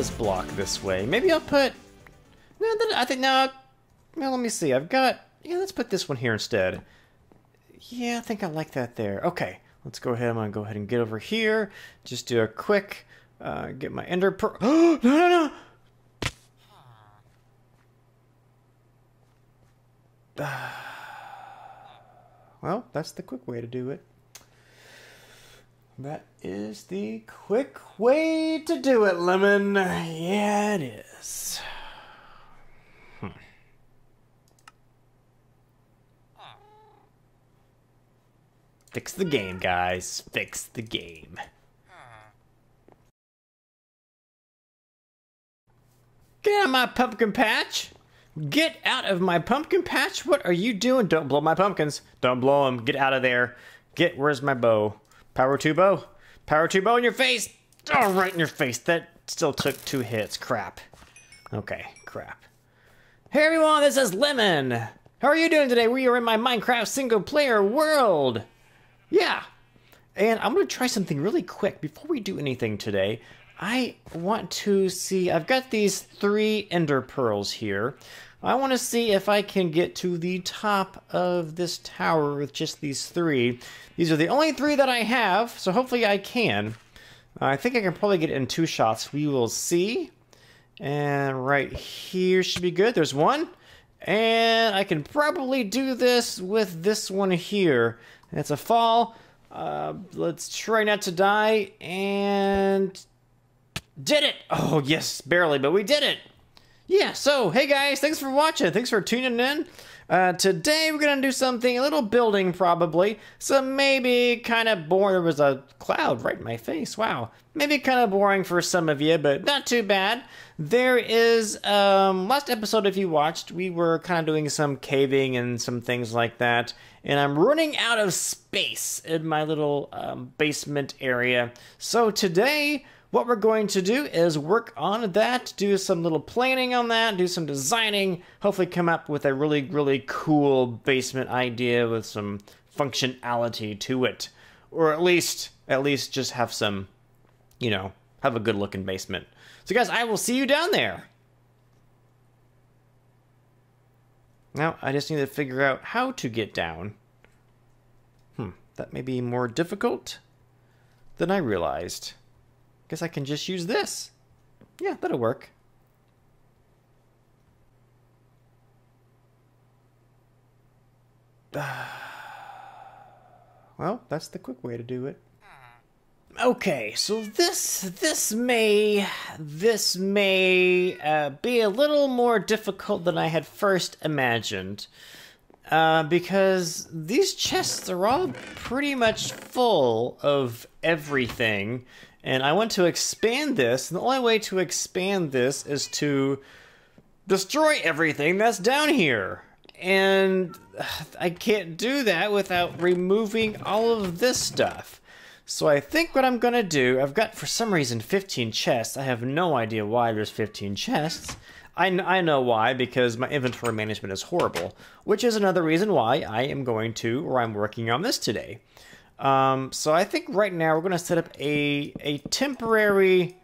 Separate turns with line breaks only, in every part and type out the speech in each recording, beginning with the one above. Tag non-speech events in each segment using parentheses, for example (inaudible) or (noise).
this block this way. Maybe I'll put... No, I think, no. Well, let me see. I've got... Yeah, let's put this one here instead. Yeah, I think I like that there. Okay, let's go ahead. I'm going to go ahead and get over here. Just do a quick... Uh, get my ender pearl. (gasps) No, no, no! (sighs) well, that's the quick way to do it. That is the quick way to do it, Lemon. Yeah, it is. Hmm. Fix the game, guys. Fix the game. Get out of my pumpkin patch! Get out of my pumpkin patch! What are you doing? Don't blow my pumpkins. Don't blow them. Get out of there. Get, where's my bow? Power 2 bow. Power 2 bow in your face! Oh, right in your face. That still took two hits. Crap. Okay, crap. Hey everyone, this is Lemon! How are you doing today? We are in my Minecraft single player world! Yeah! And I'm gonna try something really quick before we do anything today. I want to see, I've got these three ender pearls here. I want to see if I can get to the top of this tower with just these three. These are the only three that I have, so hopefully I can. I think I can probably get it in two shots. We will see. And right here should be good. There's one. And I can probably do this with this one here. It's a fall. Uh, let's try not to die. And did it! Oh, yes, barely, but we did it! Yeah, so, hey guys, thanks for watching. Thanks for tuning in. Uh, today we're gonna do something, a little building probably. So maybe kind of boring. There was a cloud right in my face. Wow. Maybe kind of boring for some of you, but not too bad. There is, um, last episode if you watched, we were kind of doing some caving and some things like that. And I'm running out of space in my little um, basement area. So today, what we're going to do is work on that, do some little planning on that, do some designing, hopefully come up with a really, really cool basement idea with some functionality to it. Or at least, at least just have some, you know, have a good looking basement. So guys, I will see you down there. Now, I just need to figure out how to get down. Hmm, that may be more difficult than I realized. Guess I can just use this. Yeah, that'll work. (sighs) well, that's the quick way to do it. Okay, so this this may this may uh, be a little more difficult than I had first imagined, uh, because these chests are all pretty much full of everything, and I want to expand this. And the only way to expand this is to destroy everything that's down here. And I can't do that without removing all of this stuff. So I think what I'm going to do, I've got for some reason 15 chests. I have no idea why there's 15 chests. I, I know why, because my inventory management is horrible, which is another reason why I am going to, or I'm working on this today. Um, so I think right now we're going to set up a a temporary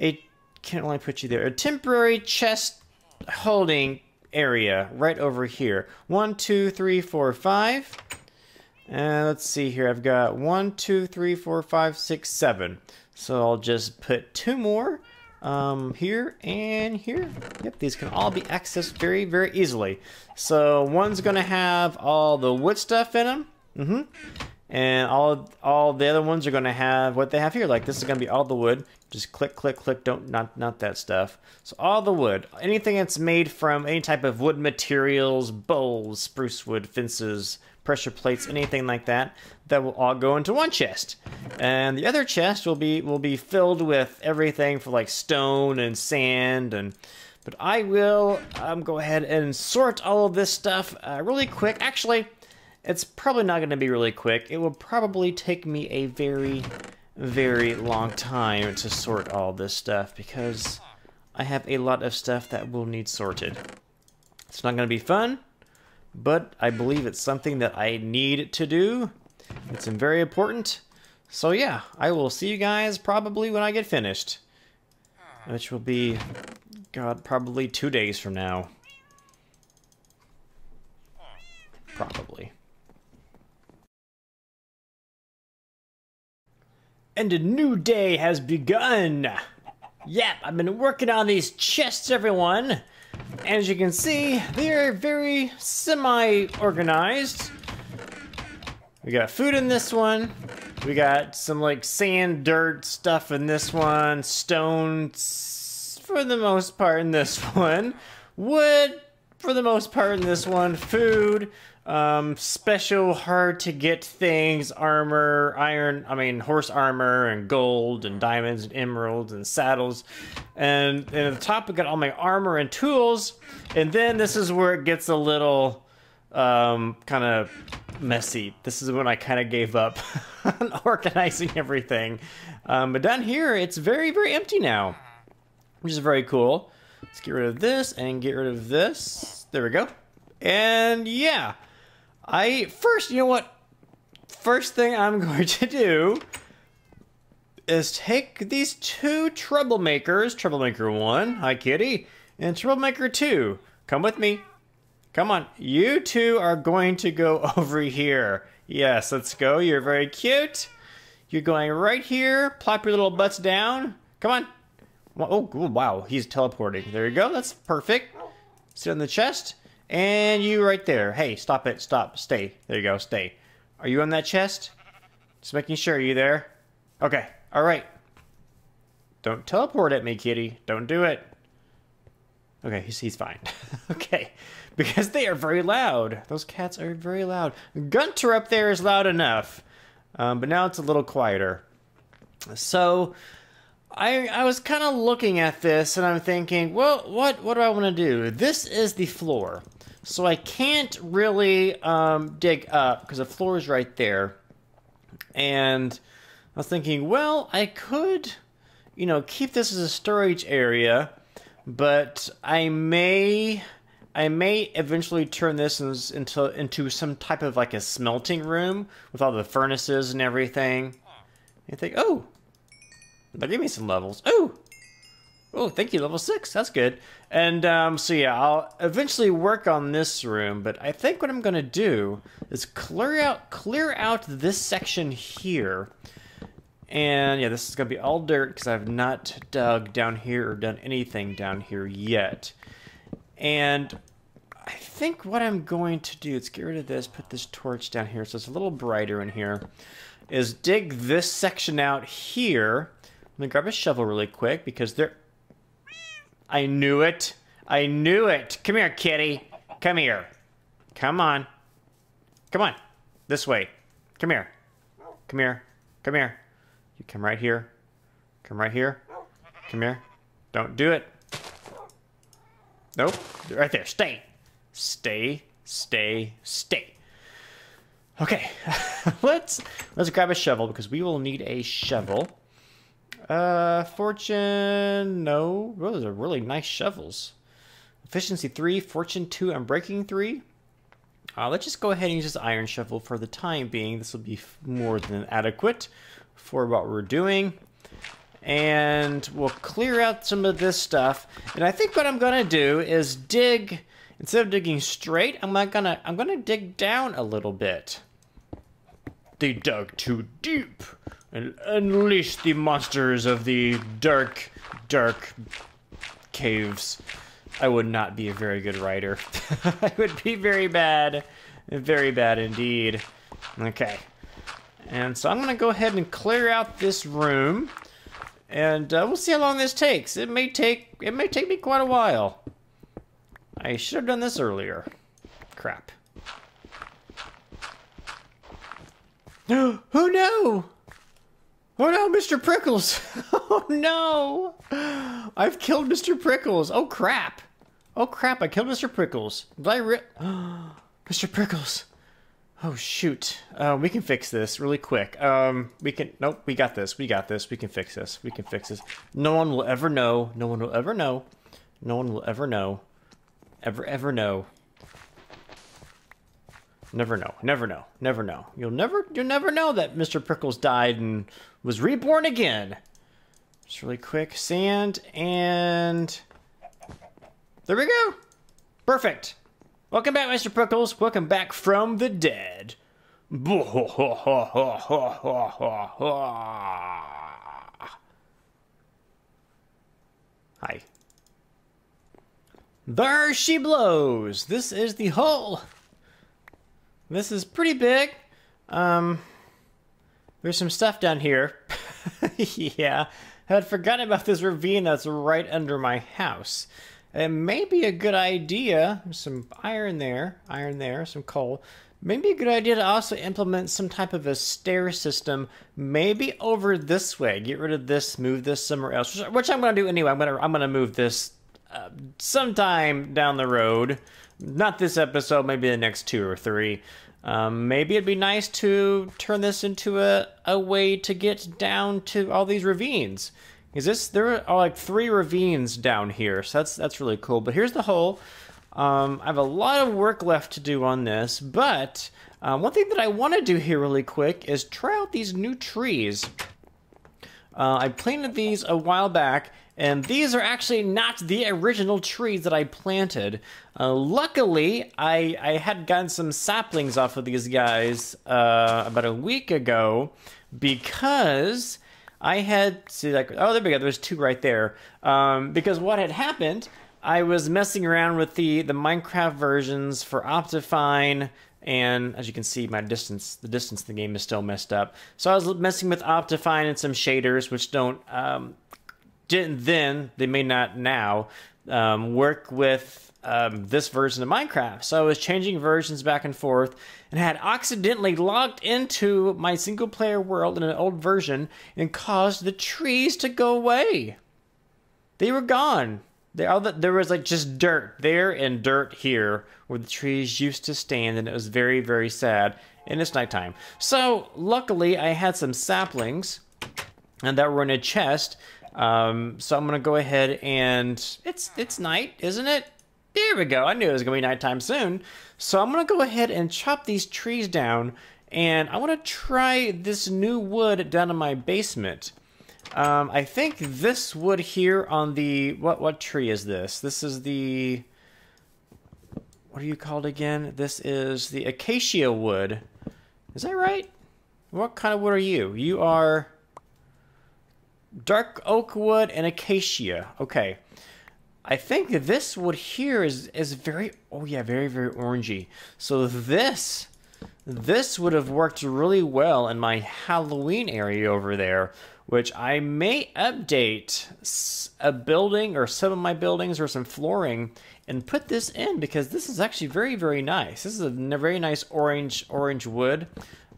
a can't only put you there a temporary chest holding area right over here. One, two, three, four, five. And uh, let's see here. I've got one, two, three, four, five, six, seven. So I'll just put two more um, here and here. Yep, these can all be accessed very, very easily. So one's going to have all the wood stuff in them. Mm-hmm and all all the other ones are going to have what they have here. Like this is going to be all the wood. Just click, click, click. Don't not not that stuff. So all the wood, anything that's made from any type of wood materials, bowls, spruce wood, fences, pressure plates, anything like that, that will all go into one chest. And the other chest will be will be filled with everything for like stone and sand and. But I will um, go ahead and sort all of this stuff uh, really quick. Actually, it's probably not going to be really quick. It will probably take me a very, very long time to sort all this stuff because I have a lot of stuff that will need sorted. It's not going to be fun, but I believe it's something that I need to do. It's very important. So yeah, I will see you guys probably when I get finished. which will be, God, probably two days from now. Probably. And a new day has begun! Yep, I've been working on these chests, everyone. As you can see, they are very semi-organized. We got food in this one. We got some like sand, dirt stuff in this one. Stones for the most part in this (laughs) one. Wood for the most part in this one. Food um, special, hard to get things, armor, iron, I mean, horse armor, and gold, and diamonds, and emeralds, and saddles. And, and at the top, we got all my armor and tools. And then this is where it gets a little um, kind of messy. This is when I kind of gave up (laughs) on organizing everything. Um, but down here, it's very, very empty now, which is very cool. Let's get rid of this and get rid of this. There we go. And yeah. I first, you know what? First thing I'm (laughs) going to do is take these two troublemakers, troublemaker one, hi kitty, and troublemaker two. Come with me. Come on, you two are going to go (laughs) over here. Yes, let's go. You're very cute. You're going right here. Plop your little butts down. Come on. Oh, wow, he's teleporting. There you go. That's perfect. Sit on the chest. And you right there. Hey, stop it. Stop. Stay. There you go. Stay. Are you on that chest? Just making sure. You there? Okay. All right. Don't teleport at me, kitty. Don't do it. Okay, he's, he's fine. (laughs) okay. Because they are very loud. Those cats are very loud. Gunter up there is loud enough. Um, but now it's a little quieter. So, I I was kind of looking at this and I'm thinking, well, what what do I want to do? This is the floor. So I can't really um, dig up because the floor is right there. And I was thinking, well, I could, you know, keep this as a storage area, but I may, I may eventually turn this into into some type of like a smelting room with all the furnaces and everything. You think, oh, they give me some levels. Oh, Oh, thank you, level 6. That's good. And um, so yeah, I'll eventually work on this room, but I think what I'm going to do is clear out clear out this section here. And yeah, this is going to be all dirt because I've not dug down here or done anything down here yet. And I think what I'm going to do, let's get rid of this, put this torch down here so it's a little brighter in here, is dig this section out here. Let me grab a shovel really quick because there I knew it. I knew it. Come here, kitty. Come here. Come on. Come on. This way. Come here. Come here. Come here. You come right here. Come right here. Come here. Don't do it. Nope. Right there. Stay. Stay. Stay. Stay. Okay. (laughs) let's let's grab a shovel because we will need a shovel. Uh, fortune, no. those are really nice shovels. Efficiency 3, fortune 2, and breaking 3. Uh, let's just go ahead and use this iron shovel for the time being. This will be more than adequate for what we're doing. And we'll clear out some of this stuff. And I think what I'm gonna do is dig, instead of digging straight, I'm not gonna, I'm gonna dig down a little bit. They dug too deep and unleash the monsters of the dark, dark caves. I would not be a very good writer. (laughs) I would be very bad. Very bad indeed. Okay. And so I'm going to go ahead and clear out this room. And uh, we'll see how long this takes. It may take it may take me quite a while. I should have done this earlier. Crap. (gasps) oh no! Oh no, Mr. Prickles! (laughs) oh no! I've killed Mr. Prickles! Oh crap! Oh crap, I killed Mr. Prickles. Did I rip? (gasps) Mr. Prickles! Oh shoot. Uh, we can fix this really quick. Um, we can, nope, we got this. We got this. We can fix this. We can fix this. No one will ever know. No one will ever know. No one will ever know. Ever, ever know. Never know. Never know. Never know. You'll never you'll never know that Mr. Prickles died and was reborn again. Just really quick. Sand and... There we go. Perfect. Welcome back, Mr. Prickles. Welcome back from the dead. (laughs) Hi. There she blows. This is the hole. This is pretty big. Um, there's some stuff down here. (laughs) yeah, I had forgotten about this ravine that's right under my house. It may be a good idea. some iron there, iron there, some coal. Maybe a good idea to also implement some type of a stair system, maybe over this way. Get rid of this, move this somewhere else, which I'm going to do anyway. I'm going to I'm going to move this uh, sometime down the road. Not this episode, maybe the next two or three. Um, maybe it'd be nice to turn this into a, a way to get down to all these ravines. Is this there are like three ravines down here, so that's that's really cool. But here's the hole. Um, I have a lot of work left to do on this, but uh, one thing that I want to do here really quick is try out these new trees. Uh, I planted these a while back, and these are actually not the original trees that I planted. Uh, luckily, I, I had gotten some saplings off of these guys uh, about a week ago because I had see like oh there we go there's two right there um, because what had happened I was messing around with the the Minecraft versions for Optifine and as you can see my distance the distance in the game is still messed up so I was messing with Optifine and some shaders which don't um, didn't then they may not now um, work with um, this version of Minecraft. So I was changing versions back and forth and had accidentally logged into my single player world in an old version and caused the trees to go away. They were gone. They, all the, there was like just dirt there and dirt here where the trees used to stand, and it was very, very sad. And it's nighttime. So luckily, I had some saplings and that were in a chest. Um, so I'm gonna go ahead and it's it's night, isn't it? There we go. I knew it was going to be nighttime soon. So I'm going to go ahead and chop these trees down. And I want to try this new wood down in my basement. Um, I think this wood here on the... What, what tree is this? This is the... What are you called again? This is the acacia wood. Is that right? What kind of wood are you? You are dark oak wood and acacia. Okay. I think this wood here is is very oh yeah very very orangey. So this this would have worked really well in my Halloween area over there, which I may update a building or some of my buildings or some flooring and put this in because this is actually very very nice. This is a very nice orange orange wood.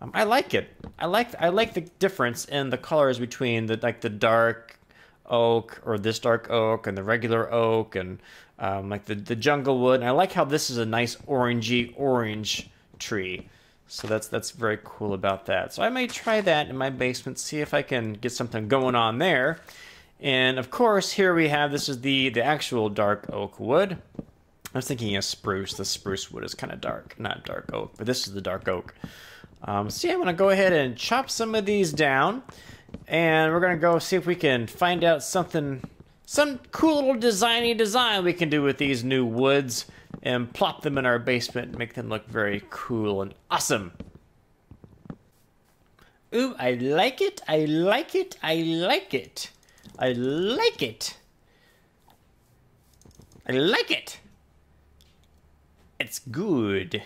Um, I like it. I like I like the difference in the colors between the like the dark oak or this dark oak and the regular oak and um, like the, the jungle wood. And I like how this is a nice orangey orange tree. So that's that's very cool about that. So I may try that in my basement, see if I can get something going on there. And of course, here we have this is the the actual dark oak wood. I was thinking of spruce. The spruce wood is kind of dark, not dark oak, but this is the dark oak. Um, so yeah, I'm gonna go ahead and chop some of these down and we're gonna go see if we can find out something, some cool little designy design we can do with these new woods and plop them in our basement and make them look very cool and awesome. Ooh, I like it, I like it, I like it. I like it. I like it. It's good.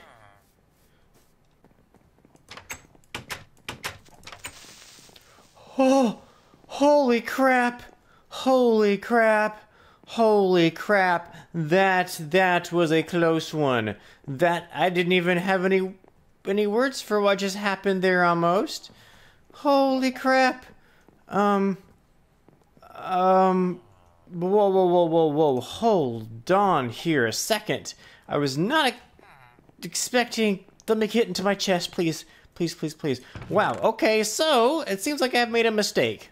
Oh, holy crap! Holy crap! Holy crap! That that was a close one. That I didn't even have any any words for what just happened there almost. Holy crap. Um um whoa whoa whoa whoa whoa hold on here a second. I was not expecting let me get into my chest please. Please, please, please. Wow, okay, so it seems like I've made a mistake.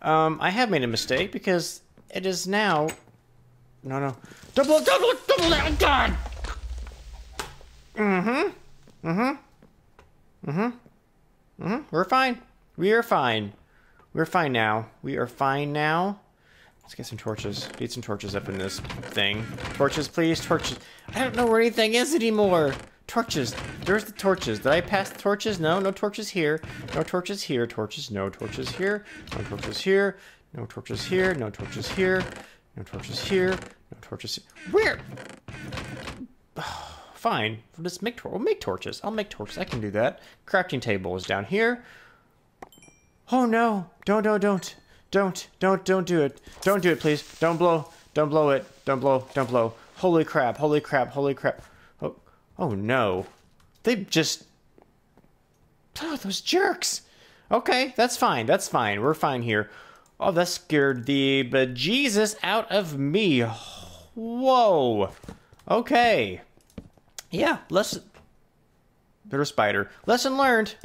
Um, I have made a mistake because it is now... No, no. Double, double, double that, God! Mm-hmm. Mm-hmm. Mm-hmm. Mm-hmm. We're fine. We are fine. We're fine now. We are fine now. Let's get some torches. Need some torches up in this thing. Torches, please. Torches. I don't know where anything is anymore. Torches. There's the torches. Did I pass the torches? No, no torches here. No torches here. Torches, no torches here. No torches here. No torches here. No torches here. No torches here. No torches here. Where? (sighs) Fine. We'll just make, tor we'll make torches. I'll make torches. I can do that. Crafting table is down here. Oh no. Don't, don't, don't. Don't, don't, don't do it. Don't do it, please. Don't blow. Don't blow it. Don't blow. Don't blow. Holy crap. Holy crap. Holy crap. Oh, oh no. They just. Oh, those jerks. Okay, that's fine. That's fine. We're fine here. Oh, that scared the bejesus out of me. Whoa. Okay. Yeah, lesson. Bitter spider. Lesson learned.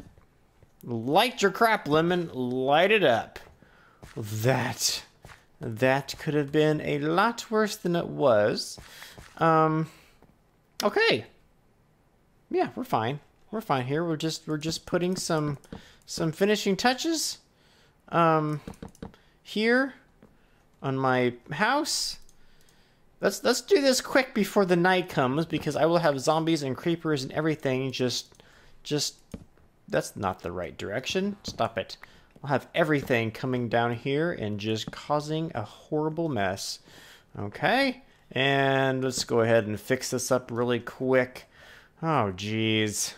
Light your crap, lemon. Light it up. That. That could have been a lot worse than it was. Um. Okay. Yeah, we're fine. We're fine here. We're just we're just putting some some finishing touches. Um. Here on my house. Let's let's do this quick before the night comes because I will have zombies and creepers and everything just just that's not the right direction. Stop it. I'll have everything coming down here and just causing a horrible mess. Okay? And let's go ahead and fix this up really quick. Oh jeez.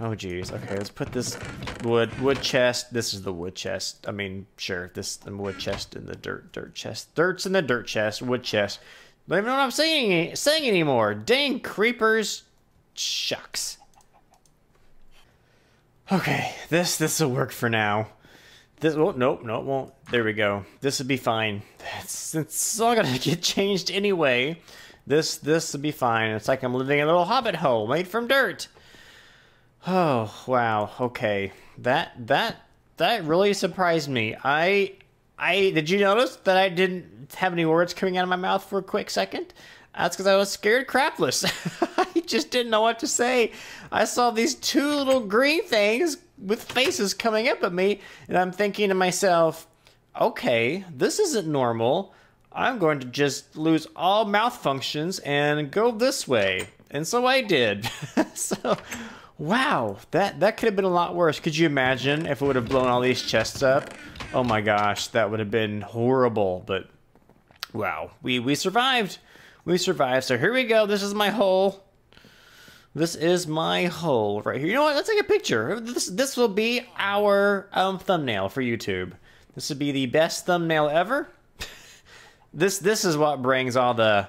Oh geez. Okay, let's put this wood wood chest. This is the wood chest. I mean, sure, this the wood chest and the dirt dirt chest. Dirt's in the dirt chest. Wood chest. Don't even know what I'm saying saying anymore. Dang creepers. Shucks. Okay, this this will work for now. This well, nope, no, it won't. There we go. This would be fine. It's, it's all gonna (laughs) get changed anyway. This this would be fine. It's like I'm living in a little hobbit hole made from dirt. Oh, wow. Okay. That that that really surprised me. I I did you notice that I didn't have any words coming out of my mouth for a quick second? That's because I was scared crapless. (laughs) I just didn't know what to say. I saw these two little green things with faces coming up at me, and I'm thinking to myself, okay, this isn't normal. I'm going to just lose all mouth functions and go this way. And so I did. (laughs) so Wow, that that could have been a lot worse. Could you imagine if it would have blown all these chests up? Oh my gosh, that would have been horrible. But wow, we we survived. We survived. So here we go. This is my hole. This is my hole right here. You know what? Let's take a picture. This this will be our um, thumbnail for YouTube. This would be the best thumbnail ever. (laughs) this this is what brings all the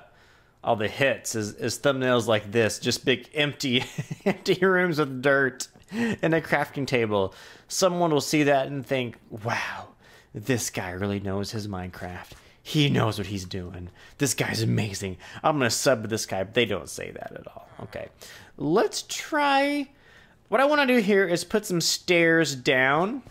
all the hits is, is thumbnails like this, just big empty (laughs) empty rooms with dirt and a crafting table. Someone will see that and think, "Wow, this guy really knows his Minecraft. He knows what he's doing. This guy's amazing. I'm gonna sub to this guy." But they don't say that at all. Okay, let's try. What I want to do here is put some stairs down.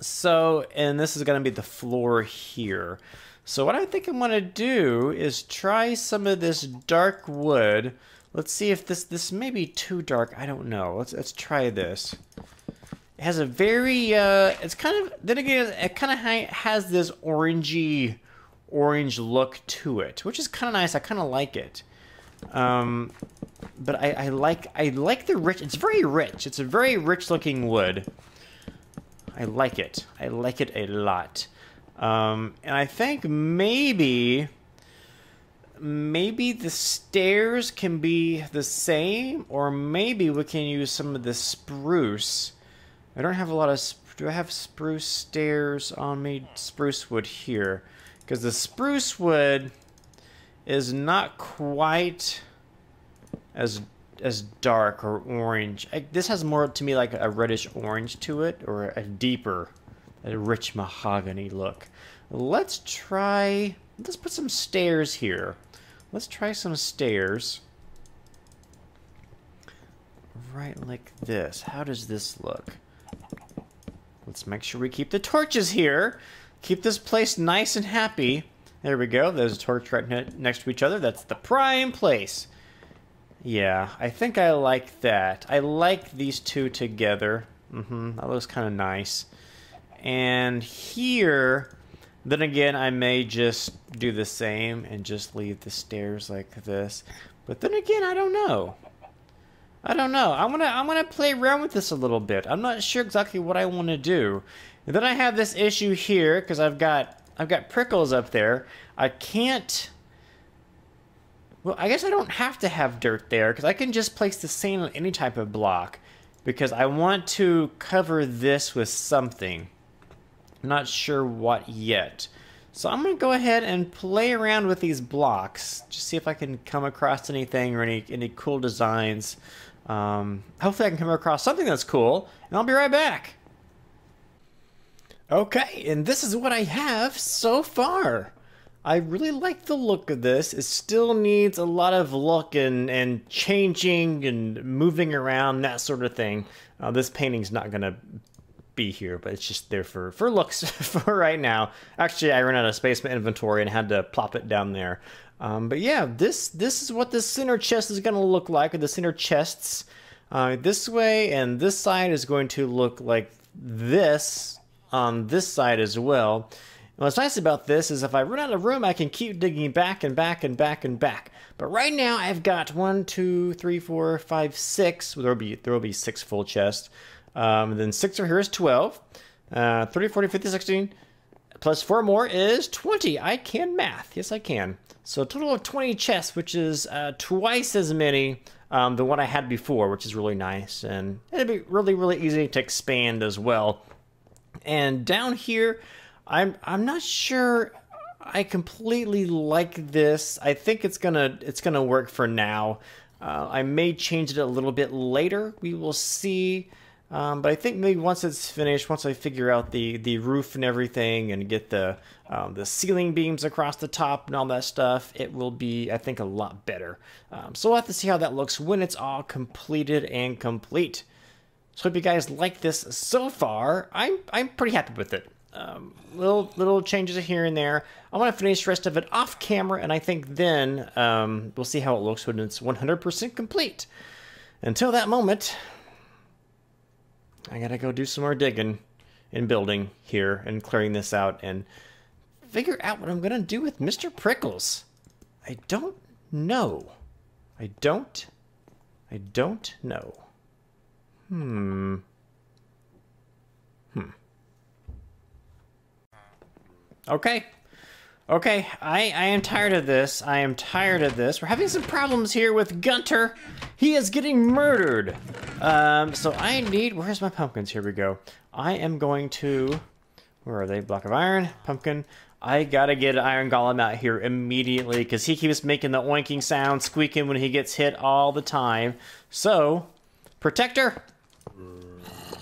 So, and this is gonna be the floor here. So what I think I'm to do is try some of this dark wood. Let's see if this this may be too dark. I don't know. Let's let's try this. It has a very uh it's kind of then again it kind of ha has this orangey orange look to it, which is kind of nice. I kind of like it. Um but I, I like I like the rich. It's very rich. It's a very rich looking wood. I like it. I like it a lot. Um, and I think maybe maybe the stairs can be the same, or maybe we can use some of the spruce. I don't have a lot of. Do I have spruce stairs on me? Spruce wood here, because the spruce wood is not quite as as dark or orange. I, this has more to me like a reddish orange to it, or a deeper a rich mahogany look. Let's try, let's put some stairs here. Let's try some stairs. Right like this. How does this look? Let's make sure we keep the torches here. Keep this place nice and happy. There we go. There's a torch right ne next to each other. That's the prime place. Yeah, I think I like that. I like these two together. Mm-hmm. That looks kind of nice. And here, then again, I may just do the same and just leave the stairs like this. But then again, I don't know. I don't know. I'm gonna I'm gonna play around with this a little bit. I'm not sure exactly what I want to do. And then I have this issue here because I've got I've got prickles up there. I can't. Well, I guess I don't have to have dirt there because I can just place the same on any type of block because I want to cover this with something. Not sure what yet. So I'm going to go ahead and play around with these blocks, just see if I can come across anything or any, any cool designs. Um, hopefully I can come across something that's cool, and I'll be right back. Okay, and this is what I have so far. I really like the look of this. It still needs a lot of look and, and changing and moving around, that sort of thing. Uh, this painting's not going to be here, but it's just there for, for looks (laughs) for right now. Actually, I ran out of space in my inventory and had to plop it down there. Um, but yeah, this this is what the center chest is going to look like, the center chests. Uh, this way and this side is going to look like this on this side as well. And what's nice about this is if I run out of room, I can keep digging back and back and back and back. But right now, I've got one, two, three, four, five, six. There will be there will be six full chests. Um, then six over here is 12. Uh, 30, 40, 50, 16. Plus four more is 20. I can math. Yes, I can. So a total of 20 chests, which is uh, twice as many um, than what I had before, which is really nice. And it'd be really, really easy to expand as well. And down here, I'm I'm not sure I completely like this. I think it's gonna it's gonna work for now. Uh, I may change it a little bit later. We will see. Um, but I think maybe once it's finished, once I figure out the, the roof and everything and get the um, the ceiling beams across the top and all that stuff, it will be, I think, a lot better. Um, so we'll have to see how that looks when it's all completed and complete. So hope you guys like this so far. I'm I'm pretty happy with it. Um, little little changes here and there. I want to finish the rest of it off camera, and I think then um, we'll see how it looks when it's 100% complete. Until that moment, I gotta go do some more digging and building here and clearing this out and figure out what I'm gonna do with Mr. Prickles. I don't know. I don't. I don't know. Hmm. Hmm. Okay. Okay, I, I am tired of this. I am tired of this. We're having some problems here with Gunter. He is getting murdered. Um, so I need, where's my pumpkins? Here we go. I am going to, where are they? Block of iron, pumpkin. I gotta get iron golem out here immediately because he keeps making the oinking sound, squeaking when he gets hit all the time. So, protector,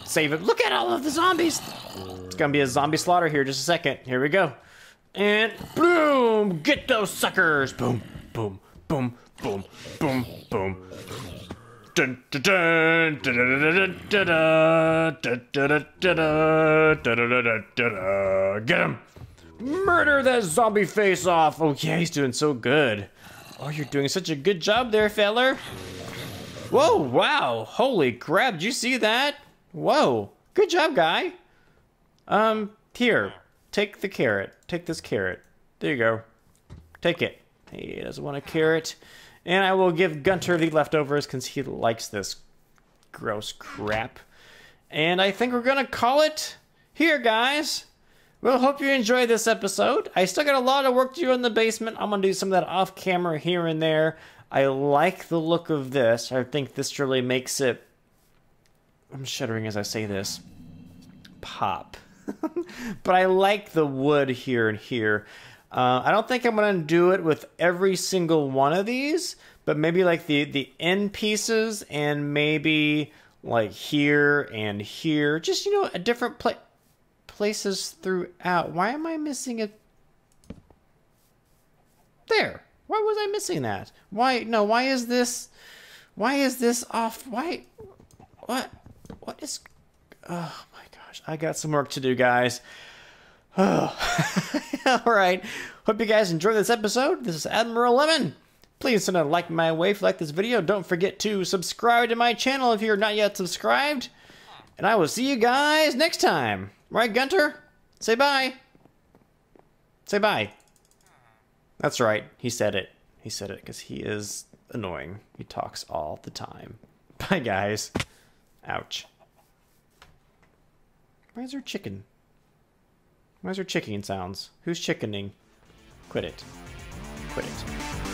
save it. Look at all of the zombies. It's gonna be a zombie slaughter here just a second. Here we go. And boom! Get those suckers! Boom, boom, boom, boom, boom, boom. Dun, dun, dun, dun, dun, dun, dun, dun, dun, dun, dun, Get him! Murder that zombie face off! Oh yeah, he's doing so good. Oh, you're doing such a good job there, feller. Whoa, wow, holy crap, did you see that? Whoa, good job, guy. Um, here, take the carrot. Take this carrot. There you go. Take it. He doesn't want a carrot. And I will give Gunter the leftovers because he likes this gross crap. And I think we're going to call it here, guys. Well, hope you enjoyed this episode. I still got a lot of work to do in the basement. I'm going to do some of that off camera here and there. I like the look of this. I think this really makes it. I'm shuddering as I say this. Pop. (laughs) but I like the wood here and here. Uh, I don't think I'm going to do it with every single one of these, but maybe like the, the end pieces and maybe like here and here. Just, you know, a different pla places throughout. Why am I missing it? There. Why was I missing that? Why, no, why is this, why is this off? Why, what, what is, oh my gosh, I got some work to do, guys. Oh. (sighs) All right. Hope you guys enjoyed this episode. This is Admiral Lemon. Please send a like my way if you like this video. Don't forget to subscribe to my channel if you're not yet subscribed. And I will see you guys next time. Right, Gunter? Say bye. Say bye. That's right. He said it. He said it because he is annoying. He talks all the time. (laughs) Bye, guys. Ouch. Where's her chicken? Where's her chicken sounds? Who's chickening? Quit it. Quit it.